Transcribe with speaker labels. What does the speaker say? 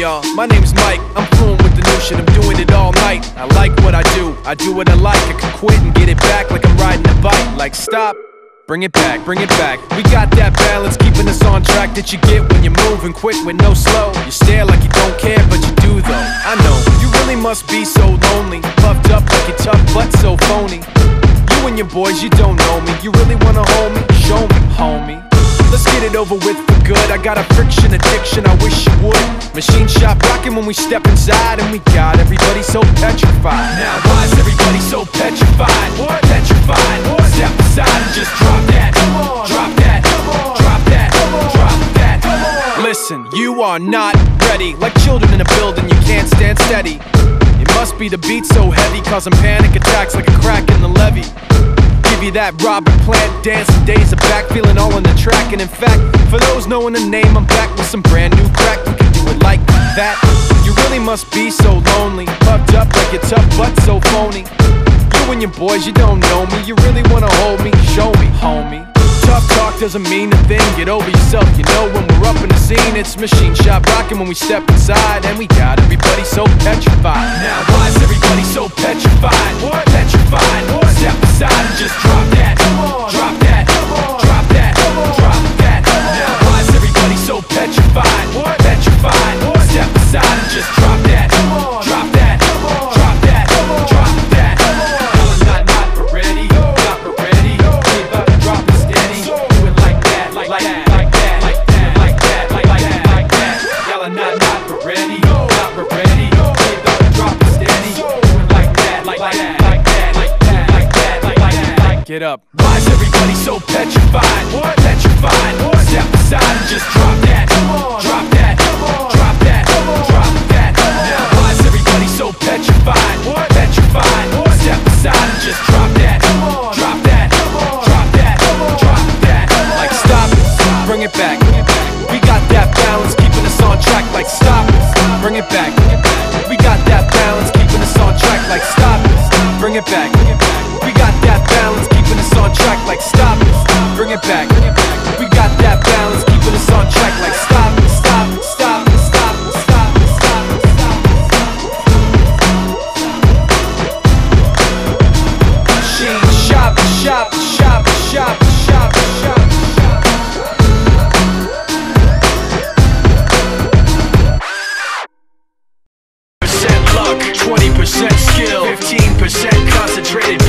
Speaker 1: y'all? My name's Mike. I'm fluent with the new shit. I'm doing it all night. I like what I do. I do what I like. I can quit and get it back like I'm riding a bike. Like stop. Bring it back, bring it back. We got that balance, keeping us on track that you get when you're moving quick with no slow. You stare like you don't care, but you do though. I know, you really must be so lonely. Puffed up like you're tough, but so phony. You and your boys, you don't know me. You really wanna hold me? Show me, homie. Let's get it over with for good. I got a friction addiction, I wish you would. Machine shop rocking when we step inside, and we got everybody so petrified. Now, why is everybody so petrified? Petrified. Step aside and just drop that. Drop that. Drop that. Drop that. Listen, you are not ready. Like children in a building, you can't stand steady. It must be the beat so heavy, causing panic attacks like a crack in the levee give you that Robert Plant dancing days of back, feeling track. And in fact, for those knowing the name, I'm back with some brand new crack. We can do it like that. You really must be so lonely, puffed up like you're tough, but so phony. You and your boys, you don't know me. You really wanna hold me? Show me, homie. Tough talk doesn't mean a thing. Get over yourself, you know when we're up in the scene. It's machine shop rocking when we step inside, and we got everybody so petrified. Now why is everybody so petrified? Petrified. Step aside and just. Drop Get up. Why is everybody so petrified? Petrified. Step aside and just drop that. Drop that. Drop that. Drop that. Now why is everybody so petrified? Petrified. Step aside and just drop that. Drop that. Drop that. Drop that. Like stop it. Bring it back. We got that balance keeping us on track. Like stop it. Bring it back. We got that balance keeping us on track. Like stop it. Bring it back. It back. We got that balance keeping us on track. Like stop. Stop. Stop. Stop. Stop. Stop. Stop. Sheen shop, shop, shop, shop, shop, shop. Percent luck, 20% skill, 15% concentrated